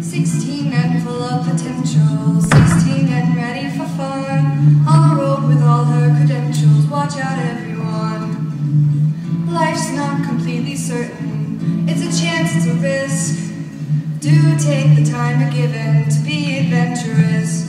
Sixteen and full of potential, sixteen and ready for fun. On the road with all her credentials, watch out everyone. Life's not completely certain, it's a chance, it's a risk. Do take the time you're given to be adventurous.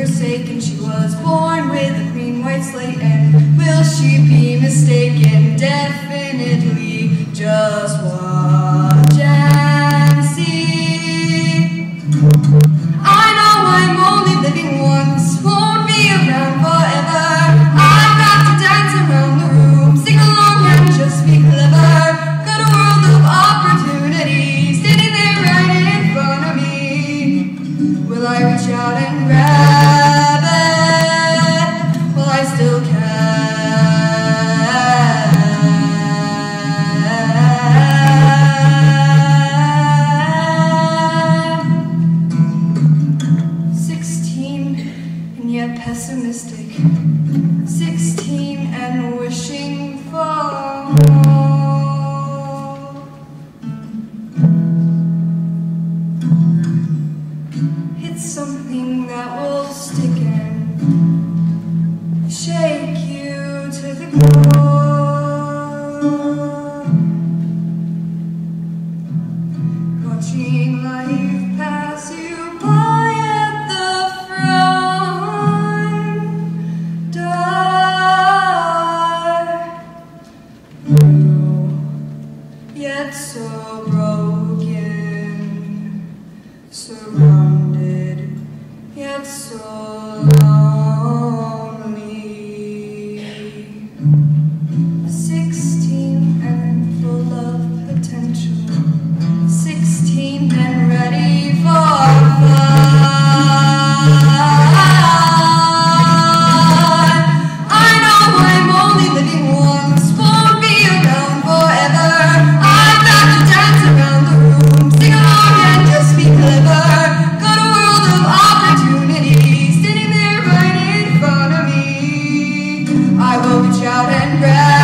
Forsaken? She was born with a clean white slate, and will she be mistaken? Definitely, just watch and see. I know I'm only living once, won't be around forever. I've got to dance around the room, sing along and just be clever. Got a world of opportunity sitting there right in front of me. Will I reach out and grab pessimistic. Sixteen and wishing for more. It's something that will stick and shake you to the core. Surrounded, yet so out and grab.